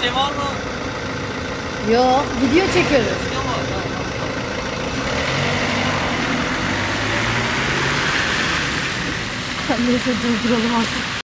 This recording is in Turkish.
bir şey var mı? Yo video çekiyoruz. Yok mu? Neyse durduralım artık.